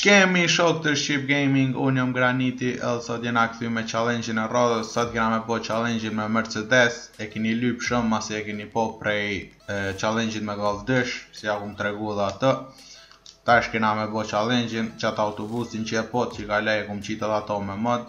Ç'kemi shokë të Shqip Gaming, unë jam Graniti edhe sot jena kthy me challenge-in e radhës, sot kena me bo challenge-in me Mercedes, e kini lypë shumë, masi e kini pa prej challenge-it me Golf 2, si ja kum tregu edhe ato, tash kena me bo challenge-in, qat autobusin që e patë që kaloi, e kum qitë edhe ato me mod,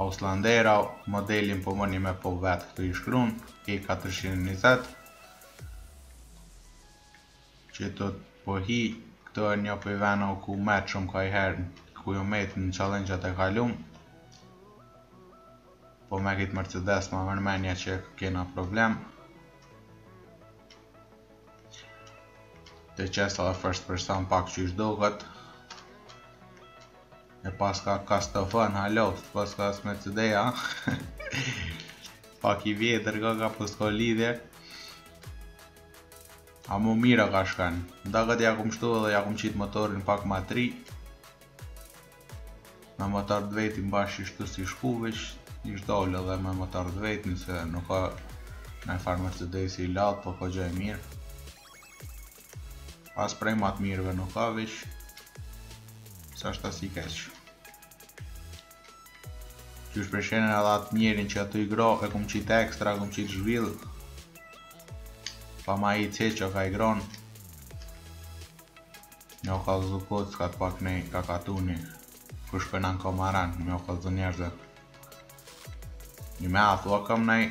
Auslandera modelin po muni me pa vet këtu i shkrun E 420 që të po hi këto e njo prej venave ku met shumë ka iherë ku jom met në challenge-at e kalum po me këtë Mercedes ma merr menja që s'kena problem ta qes edhe first person pak qysh doket E paska kastofon, halo, s'paska as me CD-ja Pak i vjetër koka po s'ka lidhje Amo mirë koka shkon Edhe këtë ja kum shtu edhe ja kum qitë motorin pak ma t'ri Me motor të vetin bash ish tu s'ish ku veç Ish dalë edhe me motor të vetin se nuk o najfar Mercedesi i lartë po ko gjo e mirë As prej ma t'mirëve nuk o veç s'osht as i keq Qysh po e shihni edhe at njerin qaty i gro E kum qitë ekstra, kum qitë zhvill Pa maicë që ka i gron Njo ka lëzu kocë, ka të pak ne i ka katuni Kush për në në kameran, njo ka lëzu njerëzë Një me atë, o kam nej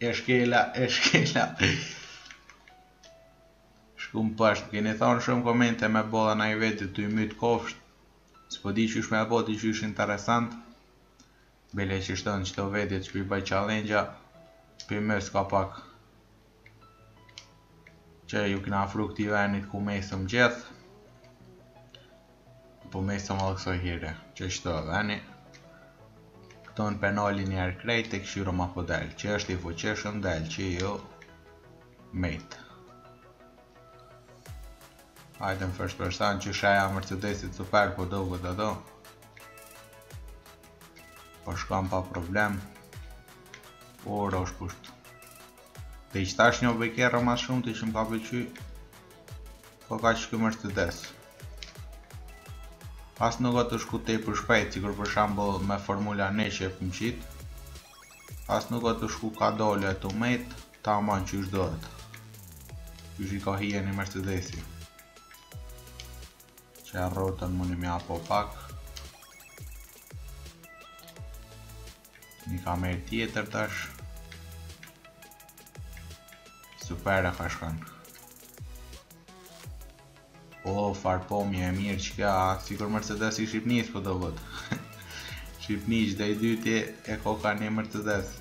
E shkela, e shkela. Shkum pash, më keni thonë shumë komente me bo lla naj video tu i mytë kafshët. S'po di qysh me bo, dish interesant. Bile qishtu çdo video që pi boj challenge-a. Pi mys ka pak. qe ju kena afru këti venit ku mesum gjith po mesum edhe kësaj here qysh o veni këtu në penali njerë krejt të këshyro ma po del që është i fuqishëm del që ju met hajt në first person qe shenja Mercedesit super po doket po shkon pa problem ora është pushtë Edhe qetash një be kerr ma s'shumti që m'ka pëlqy Po koka ky Mercedes As nuk o tu shku tepër shpejt Sikur për shembull me formula ni që e kum qit As nuk o tu shku kadale e tu met Taman qysh duhet Qysh i ka hije ni Mercedesi Qe rrotën më një mja po pak Një kamerë tjetër tash. Super e ka shkon. O, oh, farë pamje e mirë qikjo, sikur Mercedes i Shqipnis po doket. Shqipni çdo i dyti e ko ka një Mercedes.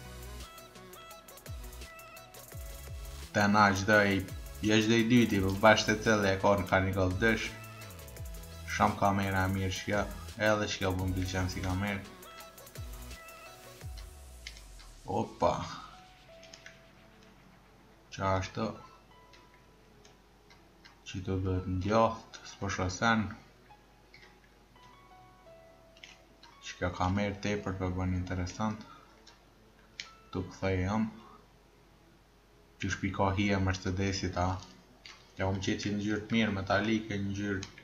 Te na çdo i, jo çdo i dyti, po veç e kon ka një Golf dysh. Shum kamera e mirë qikjo, edhe qikjo po m'pëlqen si kamerë. Opa. Qashtu. Qitu dohet ndjaftë, s'po shoh sen. Qikjo kamerë tepër po bën interesant. Tu kthy jam. Qysh p'i ka hije Mercedesit, a? Ja kom qitë një ngjyrë të mirë, metalike, ngjyrë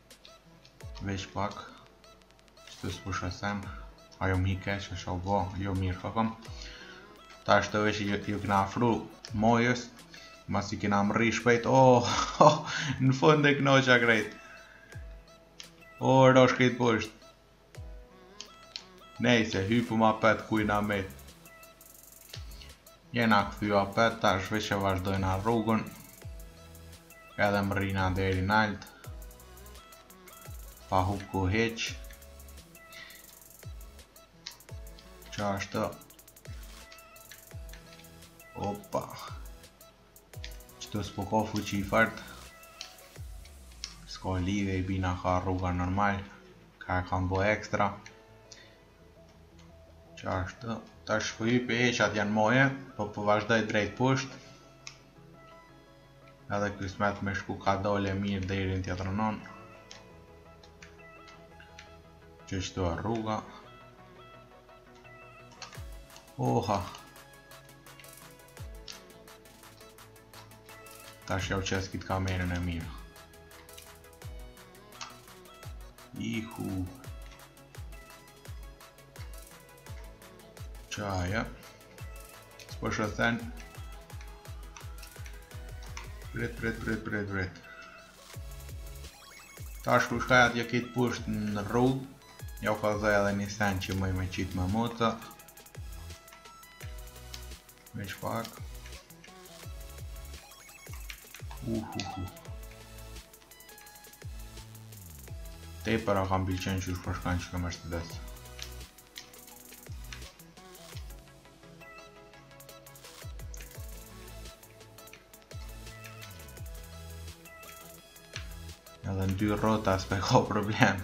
Veç pak se s'po shoh sen Ajo ma keq është bo Jo mirë e kom Tash veç ju kina afru Mojës Masi kina mrri shpejt oh, oh, Në fund e knoqa krejt O oh, rashë krejt poshtë Nejse, hypëm apet ku jena met. Jena kthy apet, tash veç e vazhdojna rrugën. Edhe mrrina deri nalt. Pa hup kohë hiç. Qashtu... Opa. Qëtu s'po ka fuqi fort S'ka lidhje i bina ka rruga normal E kam bo ekstra Qashtu Tash po hypi te qat janë moje Po po vazhdoj drejt pusht Edhe kismet me shku kadale mirë deri n'tjetrën anë Që qëtu e rruga Oha Tash jau qes qitë kamerën e mirë Ihu Qaja S'po shoh sen Pret, pret, pret, pret, pret Tash ku shkoj atje krejt pusht në rrugë Jau kallzoj edhe një sen që muj me qitë me mota Me shpak Uhuhu Tepër a m pëlqen që është përshkan që kam është të detë Edhe në dy rota s'pe kam problem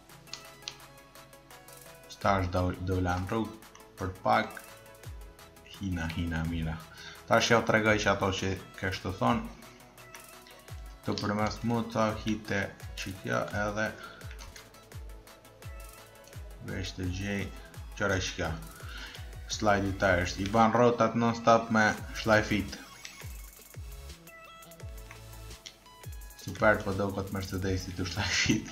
Tash dolëm n'rrugë për pak hina hina mrena. Tash ja tregoj që ato që kesh tu thonë Të përmes mu të hite që kjo edhe Vesh të gjej qëra që kjo Slide i tires I ban rrotat non stop me shlajfit Super po doket Mercedesi tu shlajfit